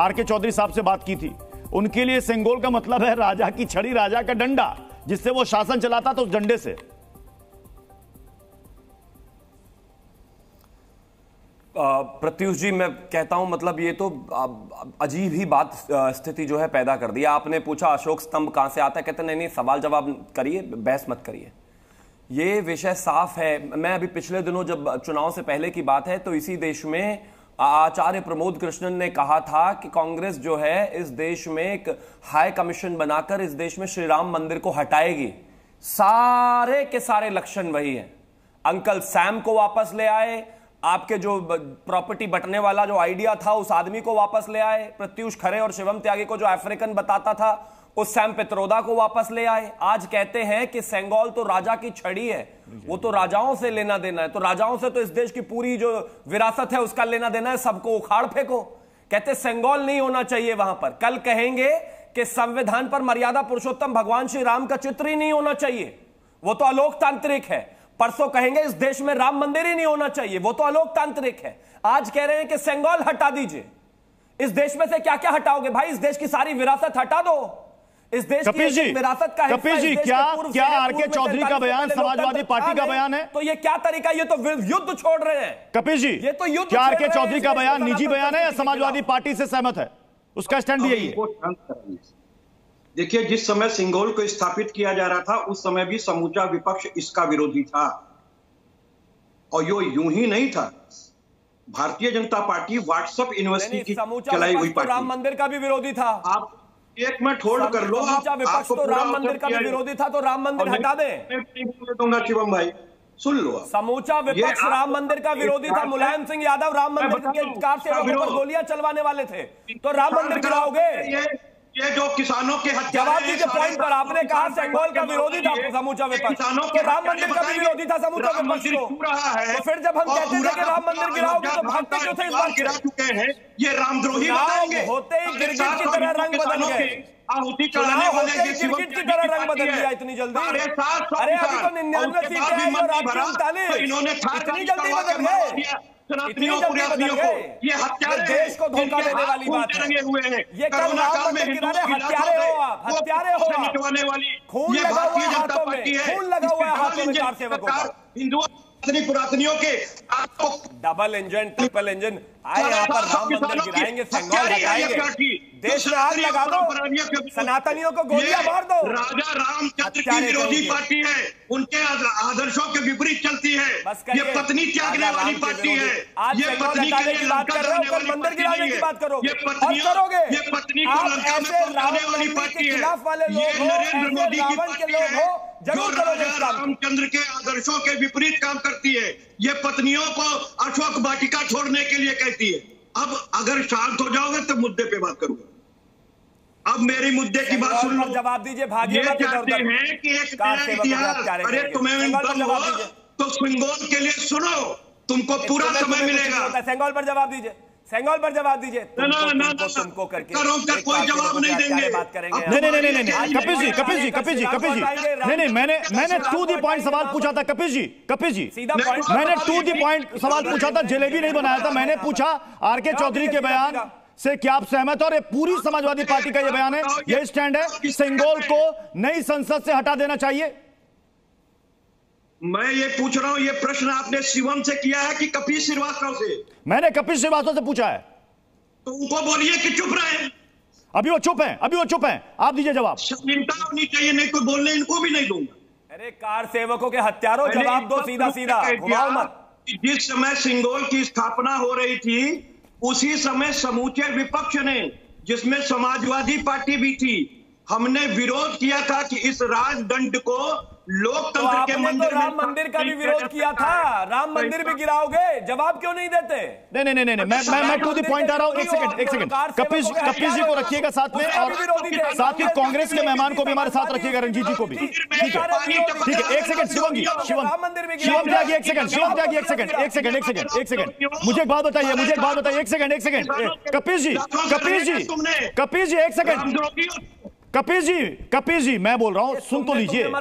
Are के चौधरी साहब से बात की थी। उनके लिए सेंगोल का मतलब है राजा की छड़ी, राजा का डंडा, जिससे वो शासन चलाता तो उस डंडे से। प्रत्युष जी, मैं कहता हूँ मतलब ये तो अजीब ही बात स्थिति जो है पैदा कर दी। आपने पूछा, अशोक स्तंभ कहाँ से आता है? कहते नहीं नहीं, सवाल जवाब करिए, बहस मत करिए। ये विषय साफ़ है। मैं अभी पिछले दिनों जब चुनाव से पहले की बात है तो इसी देश में आचार्य प्रमोद कृष्णन ने कहा था कि कांग्रेस जो है, इस देश में एक हाई कमीशन बनाकर इस देश में श्री राम मंदिर को हटाएगी। सारे के सारे लक्षण वही हैं। अंकल सैम को वापस ले आए, आपके जो प्रॉपर्टी बटने वाला जो आइडिया था, उस आदमी को वापस ले आए, प्रत्युष खरे और शिवम त्यागी को जो अफ्रीकन बताता था उस सैम पित्रोदा को वापस ले आए। आज कहते हैं कि सेंगोल तो राजा की छड़ी है। वो तो राजाओं से लेना देना है। तो राजाओं से तो इस देश की पूरी जो विरासत है उसका लेना देना है। सबको उखाड़ फेंको। कहते सेंगोल नहीं होना चाहिए वहाँ पर। कल कहेंगे कि संविधान पर मर्यादा पुरुषोत्तम भगवान श्री राम का चित्र ही नहीं होना चाहिए। वो तो अलोकतांत्रिक है। परसों कहेंगे इस देश में राम मंदिर ही नहीं होना चाहिए। वो तो अलोकतांत्रिक है। आज कह रहे हैं कि सेंगोल हटा दीजिए। इस देश में से क्या क्या हटाओगे? भाई इस देश की सारी विरासत हटा दो। इस देश कपिल की विरासत का कपिल जी क्या क्या आर के चौधरी का बयान समाजवादी पार्टी का बयान है? तो ये क्या तरीका ये तो युद्ध छोड़ रहे हैं। कपिल जी ये तो युद्ध क्या आर के चौधरी का बयान निजी बयान है या समाजवादी पार्टी से सहमत है? उसका स्टैंड भी यही है। देखिए जिस समय सिंगोल को स्थापित किया जा रहा था उस समय भी समूचा विपक्ष इसका विरोधी था। और यो यूँ ही नहीं था। Bharatiya Janata party WhatsApp university की चलाई हुई तो पार्टी। राम मंदिर का भी विरोधी था। आप एक मिनट होल्ड कर लो विपक्ष तो राम मंदिर का भी विरोधी था तो राम मंदिर हटा दे। दूँगा शिवम भाई। सुन लो समूचा विपक्ष राम मंदिर का विरोधी था मुलायम सिंह यादव राम मंदिर के कार से गोलियाँ चलवाने वाले थे। तो राम मंदिर गिराओगे ये जो किसानों के जवाब दीजिए पॉइंट पर। आपने कहा सेंगोल का विरोधी था समूचा विपक्ष। किसानों के राम मंदिर का भी विरोधी था समूचा विपक्ष को? तो फिर जब हम कहते थे कि राम मंदिर गिराओगे तो भागते क्यों थे इस बात गिरा चुके हैं। ये रामद्रोही होते ही गिरगिट की तरह रंग बदल गए। आहुति चढ़ाने वाले क्रिकेट की तरह रंग बदल गया इतनी जल्दी। अरे अभी तो निन्यानवे सीटें हैं और आपके उनतालीस इतनी जल्दी बदल गए। को ये हत्यारे देश को धोखा देने वाली बात है। हुए हैं ये कल राम मंदिर किनारे हत्यारे हो आप हत्यारे हो वाली खून लगा हुआ है हाथों में खून लगा हुआ है हाथों में चार सेवकों का। हिंदुओं पुरातनियों के डबल इंजन ट्रिपल इंजन आए यहाँ पर राम मंदिर गिराएँगे संगोल हटाएँगे देश में आग लगा दो। सनातनियों को गोलियाँ मार दो। राजा रामचंद्र की विरोधी पार्टी है। उनके आदर्शों के विपरीत चलती है। ये पत्नी त्यागने वाली पार्टी है। ये पत्नी के लिए बात कर रहे हो मंदिर गिराने की बात करो। ये पत्नी करोगे ये पत्नी को लंका में पहुँचाने वाली पार्टी है। ये नरेंद्र मोदी की पार्टी है। जो राजा रामचंद्र के आदर्शों के विपरीत काम करती है। ये पत्नियों को अशोक वाटिका छोड़ने के लिए कहती है। अब अगर शांत हो जाओगे तो मुद्दे पे बात करूँगा। अब मेरी मुद्दे की बात सुन लो। जवाब दीजिए भाग्य चाहते हैं कि एक इतिहास। अरे तुम्हें तो सिंगोल के लिए सुनो। तुमको पूरा समय मिलेगा। सेंगोल पर जवाब दीजिए। सेंगोल पर जवाब दीजिए। तुमको करके कोई जवाब नहीं देंगे। बात करेंगे। नहीं नहीं नहीं नहीं कपिल जी कपिल जी कपिल जी कपिल जी। नहीं नहीं मैंने मैंने टू दी पॉइंट सवाल पूछा था कपिल जी कपिल जी। मैंने टू दी पॉइंट सवाल पूछा था जलेबी नहीं बनाया था मैंने पूछा आर के चौधरी के बयान। से क्या आप सहमत और ये पूरी समाजवादी पार्टी का ये बयान है। ये स्टैंड है। सिंगोल को नई संसद से हटा देना चाहिए। मैं ये पूछ रहा हूँ ये प्रश्न आपने शिवम से किया है कि कपिल श्रीवास्तव से? मैंने कपिल श्रीवास्तव से पूछा है। तो उनको बोलिए कि चुप रहे। अभी वो चुप है अभी वो चुप है। आप दीजिए जवाब। चिंता होनी चाहिए नहीं कोई बोलने इनको भी नहीं दूँगा। अरे कार सेवकों के हत्यारों जवाब दो सीधा सीधा जिस समय सिंगोल की स्थापना हो रही थी उसी समय समूचे विपक्ष ने, जिसमें समाजवादी पार्टी भी थी, हमने विरोध किया था कि इस राजदंड को लोकतंत्र तो के मंदिर तो राम मंदिर का भी विरोध किया था। राम मंदिर भी गिराओगे? जवाब क्यों नहीं देते? नहीं नहीं नहीं नहीं मैं मैं मैं टू दी पॉइंट आ रहा हूँ। एक सेकंड एक सेकंड कपिल कपिल जी को रखिएगा साथ में और साथ ही कांग्रेस के मेहमान को भी हमारे साथ रखिएगा रंजीत जी को भी। ठीक है। ठीक है एक सेकंड शिवम जी शिवम। शिवम त्यागी एक सेकंड शिवम त्यागी एक सेकंड एक सेकंड एक सेकंड एक सेकंड मुझे एक बात बताइए मुझे एक बात बताइए एक सेकंड एक सेकंड कपिल जी कपिल जी कपिल जी एक सेकंड कपिल जी कपिल जी मैं बोल रहा हूँ सुन तो लीजिए।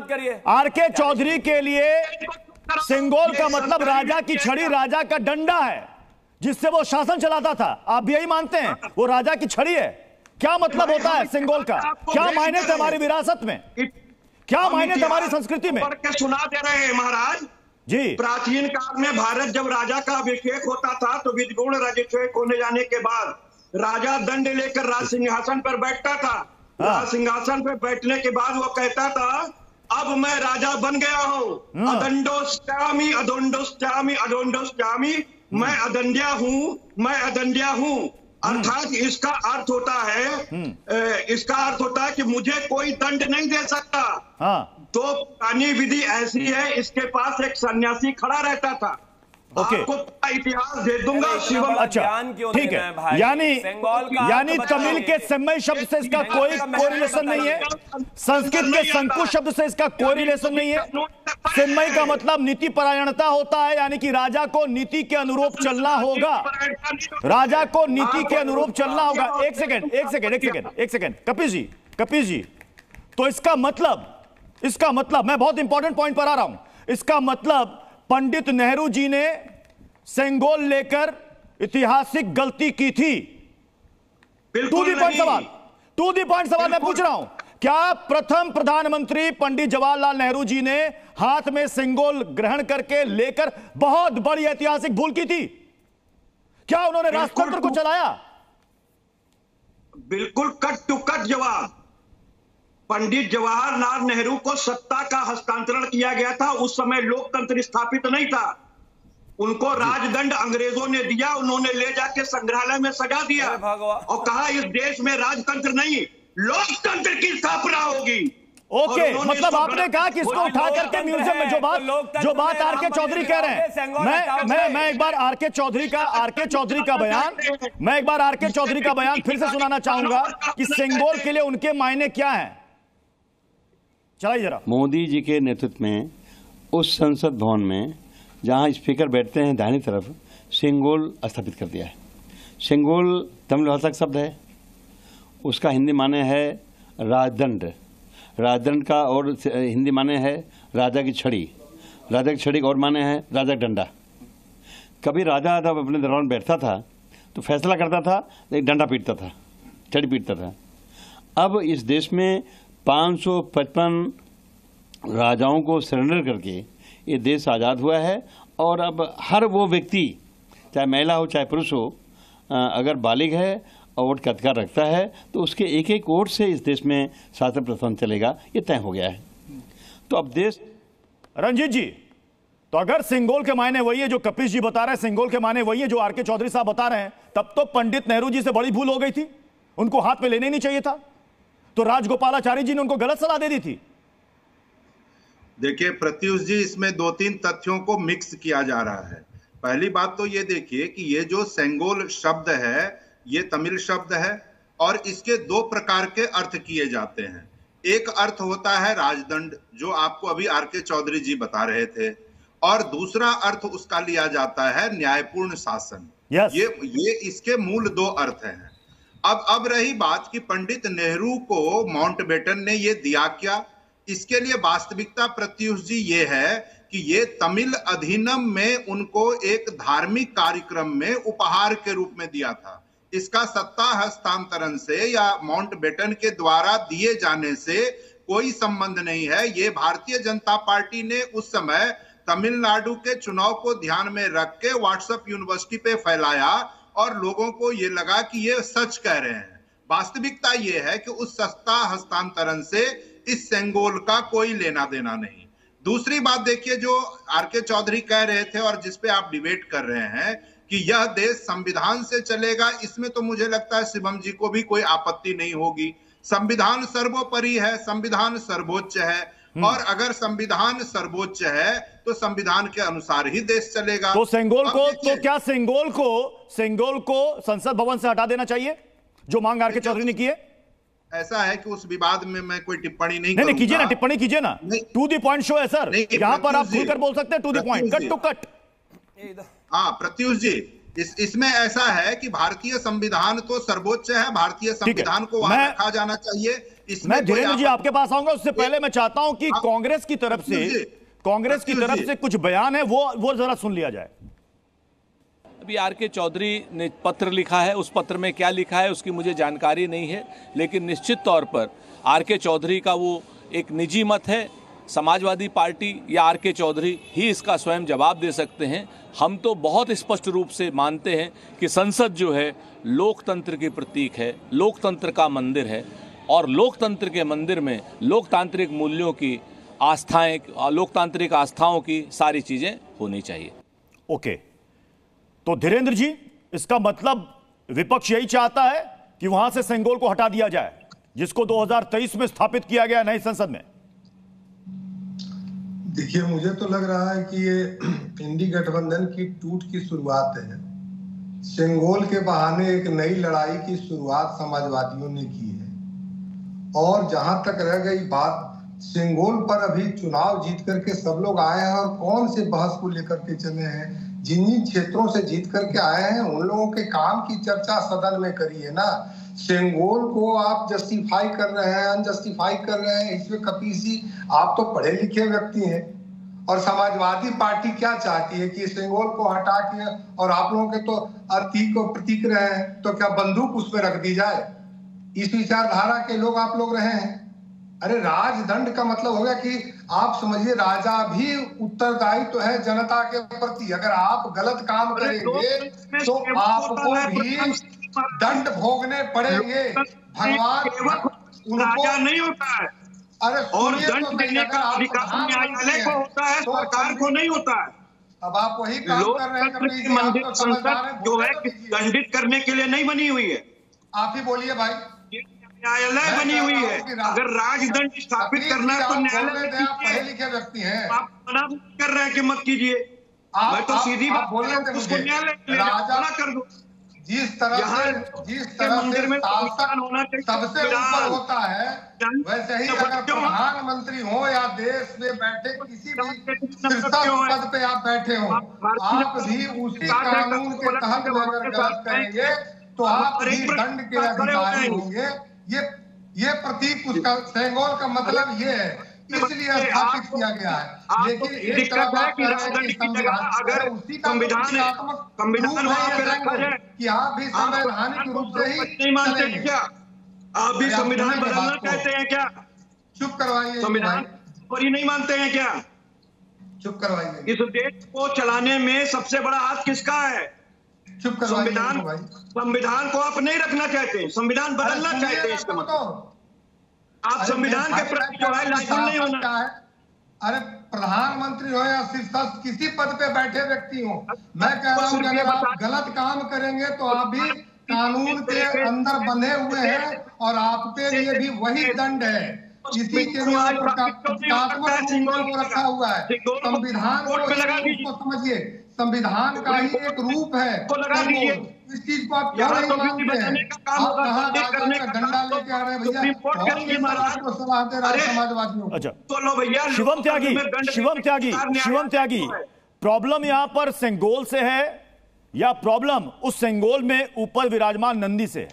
आर के चौधरी के लिए सिंगोल का मतलब राजा की छड़ी राजा का डंडा है जिससे वो शासन चलाता था। आप भी यही मानते हैं वो राजा की छड़ी है। क्या मतलब होता है सिंगोल का? क्या मायने थे हमारी विरासत में? क्या मायने थे हमारी संस्कृति में? सुना दे रहे हैं महाराज। जी। प्राचीन काल में भारत जब राजा का अभिषेक होता था तो विदगुण राजाभिषेक होने जाने के बाद राजा दंड लेकर राज सिंहासन पर बैठता था। हाँ। सिंहासन पे बैठने के बाद वो कहता था अब मैं राजा बन गया हूँ। हाँ। अदंडोस्यामी अदोंडोस्यामी अदोंडोस्यामी मैं अदंडिया हूँ मैं अदंडिया हूँ। अर्थात इसका अर्थ होता है इसका अर्थ होता है कि मुझे कोई दंड नहीं दे सकता। हाँ। तो पुरानी विधि ऐसी है इसके पास एक सन्यासी खड़ा रहता था। ओके। इतिहास दे दूँगा शिवम। अच्छा ठीक है। यानी यानी तमिल के शब्द से इसका कोई कोरिलेशन नहीं है। संस्कृत के संकु शब्द से इसका कोई रिलेशन नहीं है। का मतलब नीति परायणता होता है यानी कि राजा को नीति के अनुरूप चलना होगा। राजा को नीति के अनुरूप चलना होगा। एक सेकेंड एक सेकेंड एक सेकंड एक सेकेंड। कपिल जी कपिल जी तो इसका मतलब इसका मतलब मैं बहुत इंपॉर्टेंट पॉइंट पर आ रहा हूँ। इसका मतलब पंडित नेहरू जी ने सेंगोल लेकर ऐतिहासिक गलती की थी। टू दी पॉइंट सवाल। टू दी पॉइंट सवाल मैं पूछ रहा हूँ। क्या प्रथम प्रधानमंत्री पंडित जवाहरलाल नेहरू जी ने हाथ में सिंगोल ग्रहण करके लेकर बहुत बड़ी ऐतिहासिक भूल की थी? क्या उन्होंने राष्ट्रतंत्र को चलाया? बिल्कुल कट टू कट जवाब। पंडित जवाहरलाल नेहरू को सत्ता का हस्तांतरण किया गया था उस समय लोकतंत्र स्थापित नहीं था। उनको राजदंड अंग्रेज़ों ने दिया उन्होंने ले जाके संग्रहालय में सजा दिया। और कहा इस देश में राजतंत्र नहीं लोकतंत्र की स्थापना होगी। ओके मतलब आपने कहा कि इसको उठा करके म्यूज़ियम में जो बात तो जो बात आर के चौधरी कह रहे हैं। मैं मैं मैं एक बार आर के चौधरी का आर के चौधरी का बयान मैं एक बार आर के चौधरी का बयान फिर से सुनाना चाहूँगा कि सेंगोल के लिए उनके मायने क्या हैं? चलाइए जरा। मोदी जी के नेतृत्व में, उस संसद भवन में, जहाँ स्पीकर बैठते हैं दाहिनी तरफ़, सिंगोल स्थापित कर दिया है। सिंगोल तमिल भाषा का शब्द है। उसका हिंदी माने है राजदंड। राजदंड का और हिंदी माने है राजा की छड़ी। राजा की छड़ी और माने है राजा का डंडा। कभी राजा जब अपने दरबार में बैठता था तो फैसला करता था, एक डंडा पीटता था, छड़ी पीटता था। अब इस देश में 555 राजाओं को सरेंडर करके ये देश आज़ाद हुआ है। और अब हर वो व्यक्ति, चाहे महिला हो, चाहे पुरुष हो अगर बालिग है और वोट का अधिकार रखता है तो उसके एक एक वोट से इस देश में शासन प्रशासन चलेगा। ये तय हो गया है। तो अब देश रंजीत जी तो अगर सिंगोल के मायने वही है जो कपिश जी बता रहे हैं, सिंगोल के मायने वही है जो आर के चौधरी साहब बता रहे हैं, तब तो पंडित नेहरू जी से बड़ी भूल हो गई थी। उनको हाथ में लेने नहीं चाहिए था। तो राजगोपालाचारी जी ने उनको गलत सलाह दे दी थी। देखिए प्रत्युष जी इसमें दो तीन तथ्यों को मिक्स किया जा रहा है। पहली बात तो ये देखिए कि ये जो सेंगोल शब्द है ये तमिल शब्द है और इसके दो प्रकार के अर्थ किए जाते हैं। एक अर्थ होता है राजदंड जो आपको अभी आर के चौधरी जी बता रहे थे और दूसरा अर्थ उसका लिया जाता है न्यायपूर्ण शासन। Yes. ये ये इसके मूल दो अर्थ हैं। अब अब रही बात कि पंडित नेहरू को माउंटबेटन ने ये दिया क्या? इसके लिए वास्तविकता प्रत्युष जी ये है कि ये तमिल अधिनम में उनको एक धार्मिक कार्यक्रम में उपहार के रूप में दिया था। इसका सत्ता हस्तांतरण से या माउंटबेटन के द्वारा दिए जाने से कोई संबंध नहीं है। ये भारतीय जनता पार्टी ने उस समय तमिलनाडु के चुनाव को ध्यान में रख के व्हाट्सएप यूनिवर्सिटी पे फैलाया और लोगों को ये लगा कि ये सच कह रहे हैं। वास्तविकता ये है कि उस सस्ता हस्तांतरण से इस सेंगोल का कोई लेना देना नहीं। दूसरी बात देखिए, जो आर के चौधरी कह रहे थे और जिसपे आप डिबेट कर रहे हैं कि यह देश संविधान से चलेगा, इसमें तो मुझे लगता है शिवम जी को भी कोई आपत्ति नहीं होगी। संविधान सर्वोपरि है, संविधान सर्वोच्च है। और अगर संविधान सर्वोच्च है तो संविधान के अनुसार ही देश चलेगा। तो सेंगोल को तो क्या सेंगोल को सेंगोल को संसद भवन से हटा देना चाहिए? जो मांग आर के चौधरी ने की है ऐसा है कि उस विवाद में मैं कोई टिप्पणी नहीं नहीं नहीं कीजिए ना टिप्पणी कीजिए ना। टू दी पॉइंट शो है सर यहाँ पर आप खुलकर बोल सकते हैं to the point cut to cut इधर- हाँ प्रत्युष जी। इस इसमें ऐसा है कि भारतीय संविधान तो सर्वोच्च है भारतीय संविधान को वहाँ रखा जाना चाहिए। इसमें मैं धीरेन्द्र जी आपके पास आऊँगा उससे पहले मैं चाहता हूँ कि आप- कांग्रेस की तरफ़ से कांग्रेस की तरफ़ से कुछ बयान है वो वो जरा सुन लिया जाए। आरोपी आर के चौधरी ने पत्र लिखा है उस पत्र में क्या लिखा है उसकी मुझे जानकारी नहीं है लेकिन निश्चित तौर पर आर के चौधरी का वो एक निजी मत है समाजवादी पार्टी या आर के चौधरी ही इसका स्वयं जवाब दे सकते हैं। हम तो बहुत स्पष्ट रूप से मानते हैं कि संसद जो है, लोकतंत्र की प्रतीक है, लोकतंत्र का मंदिर है। और लोकतंत्र के मंदिर में लोकतांत्रिक मूल्यों की आस्थाएँ, लोकतांत्रिक आस्थाओं की सारी चीज़ें होनी चाहिए। ओके। तो धीरेन्द्र जी, इसका मतलब विपक्ष यही चाहता है कि वहाँ से सेंगोल को हटा दिया जाए, जिसको 2023 में स्थापित किया गया नई संसद में। देखिए, मुझे तो लग रहा है कि ये इंडी गठबंधन की टूट की शुरुआत है। सेंगोल के बहाने एक नई लड़ाई की शुरुआत समाजवादियों ने की है। और जहाँ तक रह गई बात सेंगोल पर अभी चुनाव जीत करके सब लोग आए हैं और कौन से बहस को लेकर के चले हैं? जिन जिन क्षेत्रों से जीत करके आए हैं, उन लोगों के काम की चर्चा सदन में करी है ना? सेंगोल को आप जस्टिफाई कर रहे हैं अनजस्टिफाई कर रहे हैं, इसमें कपीसी, आप तो पढ़े लिखे व्यक्ति हैं। और समाजवादी पार्टी क्या चाहती है कि सेंगोल को हटा के और आप लोगों के तो अतीक और प्रतीक रहे हैं तो क्या बंदूक उसमें रख दी जाए? इस विचारधारा के लोग आप लोग रहे हैं। अरे राजदंड का मतलब हो गया कि आप समझिए राजा भी उत्तरदायी तो है जनता के प्रति। अगर आप गलत काम करेंगे तो आपको भी दंड भोगने पड़ेंगे। भगवान राजा नहीं होता है। अरे और दंड देने का अधिकार न्यायालय को होता है तो सरकार को नहीं होता है। अब आप वही काम कर रहे हैं मंदिर तो संसद जो है। दंडित करने के लिए नहीं बनी हुई है। आप ही बोलिए भाई। न्यायालय बनी हुई है। अगर राजदंड स्थापित करना है तो न्यायालय पढ़े लिखे व्यक्ति हैं। आप मना कर रहे हैं कि मत कीजिए। मैं तो सीधी बात बोल रहे हूँ, उसको न्यायालय राजा- मना कर दो। जिस तरह से जिस तरह मंदिर से में संविधान होना चाहिए, सबसे ऊपर होता है वैसे ही अगर प्रधानमंत्री हो या देश में बैठे किसी भी? पद पे आप बैठे हो आप भी उसी कानून के तहत अगर गलत करेंगे तो आप भी दंड के अधिकारी होंगे। ये ये प्रतीक उसका सेंगोल का मतलब ये है। इसलिए स्थापित किया गया है। लेकिन एक तरफ़ आप कह रहे हैं कि संविधान अगर उसी का संविधान प्रतीकात्मक संविधान है कि आप भी संवैधानिक रूप से ही नहीं मानते क्या? आप भी संविधान बदलना चाहते हैं क्या? चुप करवाइए संविधान पर ही नहीं मानते हैं क्या? चुप करवाइए। इस देश को चलाने में सबसे बड़ा हाथ किसका है? चुप करवाइए संविधान संविधान को आप नहीं रखना चाहते संविधान बदलना चाहते हैं इसका मतलब। आप संविधान के प्रति जो है लाइसेंस नहीं होना। है? अरे प्रधानमंत्री हो या शीर्षस्थ किसी पद पे बैठे व्यक्ति हो मैं कह रहा हूँ अगर आप गलत काम करेंगे तो आप भी कानून के अंदर बंधे हुए हैं और आपके लिए भी वही दंड है। इसी के लिए रखा हुआ है। संविधान को समझिए। संविधान का ही एक रूप है। इस चीज़ को आप क्यों नहीं मानते? हैं आप कहाँ डंडा लेके आ रहे हैं भैया? और किस बात को सलाह दे रहे हैं समाजवादियों को। अच्छा। तो लो भैया शिवम त्यागी शिवम त्यागी शिवम त्यागी प्रॉब्लम यहाँ पर सेंगोल से है या प्रॉब्लम उस सेंगोल में ऊपर विराजमान नंदी से है?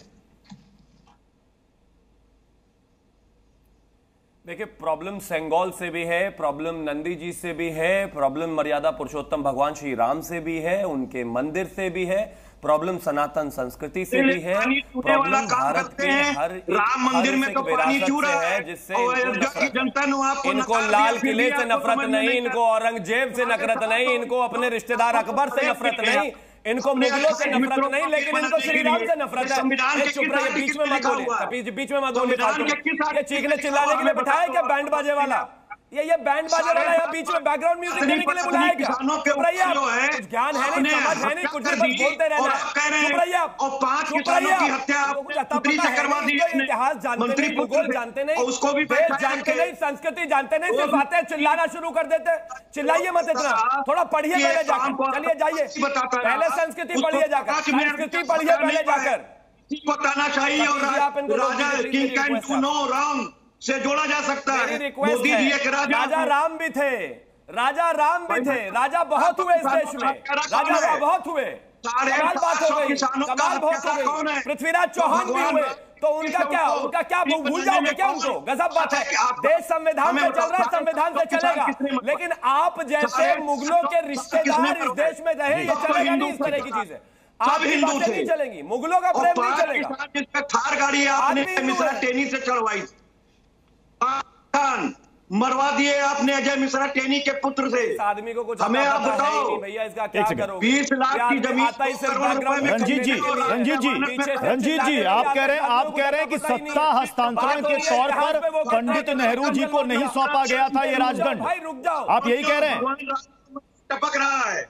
देखिए प्रॉब्लम सेंगोल से भी है प्रॉब्लम नंदी जी से भी है प्रॉब्लम मर्यादा पुरुषोत्तम भगवान श्री राम से भी है उनके मंदिर से भी है प्रॉब्लम सनातन संस्कृति से भी है प्रॉब्लम भारत के हर राम मंदिर में तो पानी चू रहा है जिससे इनको लाल किले से नफरत नहीं इनको औरंगज़ेब से नफरत नहीं इनको अपने रिश्तेदार अकबर से नफरत नहीं। इनको मुगलों से नफरत नहीं लेकिन इनको श्री राम से नफरत है। के चुप रहिए बीच में मत बोले बोलिए। बीच में मत बोलिए। ये चीखने चिल्लाने के लिए बैठाए बिठाया क्या बैंड बाजे वाला? ये ये बैंड बाजे वाला यहाँ बीच में बैकग्राउंड म्यूज़िक देने के लिए बुलाया के चुप रहिए आप है कुछ ज्ञान है नहीं समझ है नहीं कुछ भी बस बोलते रहना और है आप कह रहे हैं चुप रहिए आप और पाँच किसानों की हत्या कुछ अता पता है नहीं। इतिहास जानते मंत्री नहीं भूगोल जानते नहीं और उसको भी देश जानते नहीं संस्कृति जानते नहीं सिर्फ़ आते चिल्लाना शुरू कर देते। चिल्लाइए मत इतना थोड़ा पढ़िए पहले जाकर चलिए जाइए। पहले संस्कृति पढ़िए जाकर संस्कृति पढ़िए पहले जाकर। को तानाशाही और राजा king can do no wrong. से जोड़ा जा सकता है। मोदी जी एक राजा राजा राम भी थे। राजा राम भी थे। राजा बहुत हुए इस देश में। राजा बहुत हुए। कमाल बात हो गई। कमाल बहुत हो गई। पृथ्वीराज चौहान भी हुए। तो उनका क्या उनका क्या भूल जाओगे क्या उनको? गजब बात है। देश संविधान से चल रहा है संविधान से चलेगा। लेकिन आप जैसे मुगलों के रिश्तेदार इस देश में रहे ये चलेगा नहीं इस तरह की चीज़ें। आप हिंदू नहीं चलेंगी। मुगलों का प्रेम नहीं चलेगा। थार गाड़ी आपने मिश्रा टेनी से चढ़वाई। मरवा दिए आपने अजय मिश्रा टेनी के पुत्र से। इस आदमी को कुछ हमें आप बताओ। भैया इसका क्या बीस लाख की ज़मीन रंजीत जी रंजीत जी। रंजीत जी आप कह रहे हैं आप कह रहे हैं कि सत्ता हस्तांतरण के तौर पर पंडित नेहरू जी को नहीं सौंपा गया था ये राजदंड। रुक जाओ। आप यही कह रहे हैं? टपक रहा है।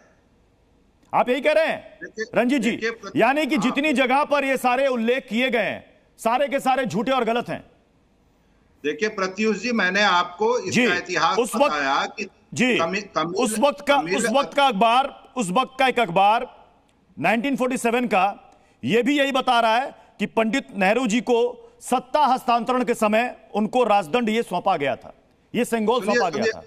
आप यही कह रहे हैं? रंजीत जी यानी कि जितनी जगह पर ये सारे उल्लेख किए गए हैं सारे के सारे झूठे और गलत हैं। देखिए प्रत्युष जी मैंने आपको इसका इतिहास उस वक्त बताया कि जी तमिल, तमिल, उस वक्त का उस वक्त का अखबार उस वक्त का एक अखबार 1947 का यह भी यही बता रहा है कि पंडित नेहरू जी को सत्ता हस्तांतरण के समय उनको राजदंड ये सौंपा गया था। ये सेंगोल सौंपा गया था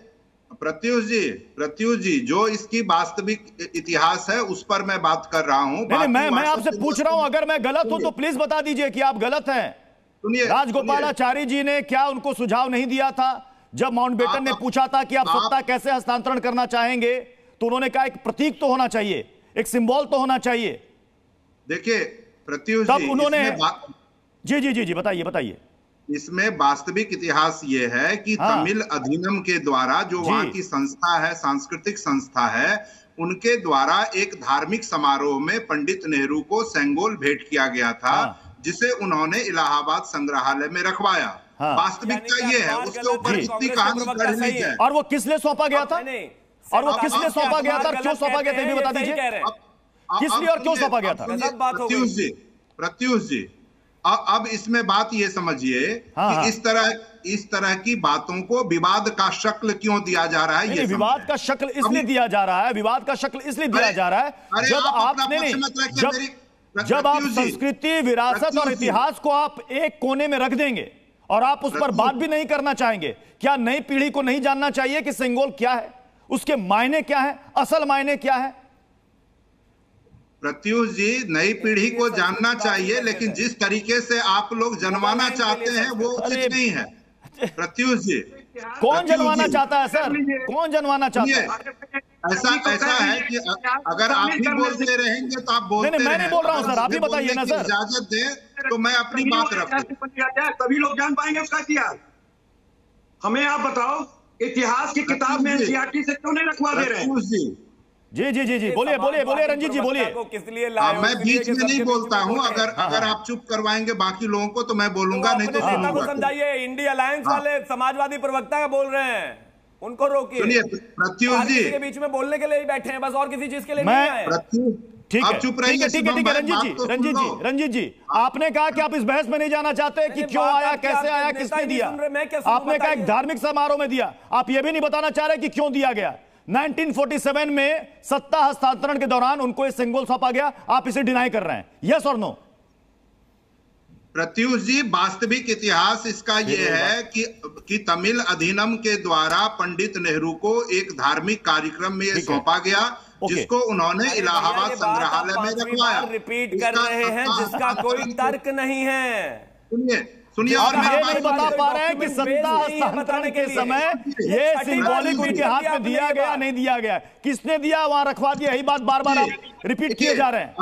प्रत्युष जी प्रत्युष जी जो इसकी वास्तविक इतिहास है उस पर मैं बात कर रहा हूँ। मैं मैं आपसे पूछ रहा हूँ अगर मैं गलत हूँ तो प्लीज़ बता दीजिए कि आप गलत हैं। राजगोपालाचारी जी ने क्या उनको सुझाव नहीं दिया था? जब माउंटबेटन ने पूछा था कि आप सत्ता कैसे हस्तांतरण करना चाहेंगे तो उन्होंने कहा एक प्रतीक तो होना चाहिए एक सिंबल तो होना चाहिए। देखिए प्रत्युष तब उन्होंने जी जी जी जी बताइए बताइए। इसमें वास्तविक इतिहास ये है कि हाँ। तमिल अधिनियम के द्वारा जो। वहाँ की संस्था है सांस्कृतिक संस्था है उनके द्वारा एक धार्मिक समारोह में पंडित नेहरू को सेंगोल भेंट किया गया था। हाँ। जिसे उन्होंने इलाहाबाद संग्रहालय में रखवाया। हाँ। वास्तविकता ये है उसके ऊपर इतनी कहानी गढ़ है। और वो किस लिए सौंपा गया था? और वो किस लिए सौंपा गया था? क्यों सौंपा गया था? ये बता दीजिए। किस लिए और क्यों सौंपा गया था? प्रत्युष जी प्रत्युष जी अब इसमें बात ये समझिए हाँ, कि हाँ। इस तरह इस तरह की बातों को विवाद का शक्ल क्यों दिया जा रहा है ये विवाद का शक्ल इसलिए दिया जा रहा है विवाद का शक्ल इसलिए दिया जा रहा है जब आपने नहीं जब जब आप संस्कृति विरासत और इतिहास को आप एक कोने में रख देंगे और आप उस पर बात भी नहीं करना चाहेंगे क्या नई पीढ़ी को नहीं जानना चाहिए कि सेंगोल क्या है? उसके मायने क्या है? असल मायने क्या है? प्रत्युष जी नई पीढ़ी को जानना चाहिए लेकिन जिस तरीके से आप लोग जनवाना चाहते हैं वो उचित नहीं है। प्रत्युष जी। कौन जनवाना चाहता है सर? कौन जनवाना चाहता है? ऐसा ऐसा है कि अगर आप ही बोलते रहेंगे तो आप बोलते नहीं, मैं नहीं बोल रहा हूँ सर आप ही बताइए ना सर। इजाज़त दे तो मैं अपनी बात रखूँ। तभी लोग जान पाएँगे उसका इतिहास हमें आप बताओ इतिहास की किताब में एनसीआरटी से क्यों नहीं रखवा दे रहे हैं? जी। जी जी जी बोलिए बोलिए बोलिए रंजीत जी बोलिए। किस लिए मैं बीच में नहीं बोलता हूँ अगर हाँ, अगर हाँ। आप चुप करवाएँगे बाकी लोगों को तो मैं बोलूँगा नहीं तो समझाइए इंडिया अलायंस हाँ। वाले समाजवादी प्रवक्ता बोल रहे हैं। उनको रोकिए। प्रत्युष जी। के बीच में बोलने के लिए ही बैठे हैं बस और किसी चीज़ के लिए नहीं आए। ठीक है। ठीक है ठीक है ठीक है रंजीत जी रंजीत जी रंजीत जी आपने कहा कि आप इस बहस में नहीं जाना चाहते कि क्यों आया कैसे आया किसने दिया? आपने कहा एक धार्मिक समारोह में दिया। आप ये भी नहीं बताना चाह रहे कि क्यों दिया गया। 1947 में सत्ता हस्तांतरण के दौरान उनको ये सिंगल सौंपा गया आप इसे डिनाई कर रहे हैं। यस और नो प्रत्युष जी वास्तविक इतिहास इसका यह है कि कि तमिल अधिनम के द्वारा पंडित नेहरू को एक धार्मिक कार्यक्रम में सौंपा गया जिसको उन्होंने इलाहाबाद संग्रहालय में रखवाया। रिपीट कर रहे हैं जिसका कोई तर्क नहीं है। सुनिए सुनिए और मैं नहीं बता पा रहे हैं कि सत्ता हस्तांतरण के समय ये सिंबॉलिक उनके हाथ में दिया गया नहीं दिया गया। किसने दिया? वहाँ रखवा दिया। यही बात बार बार आप रिपीट किए जा रहे हैं.